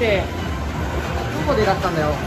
ってどこでだったんだよ。